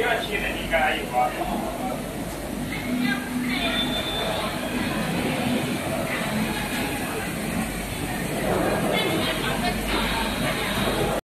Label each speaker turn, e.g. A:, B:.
A: 不要钱的你该有吗